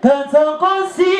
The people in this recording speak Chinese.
各种关系。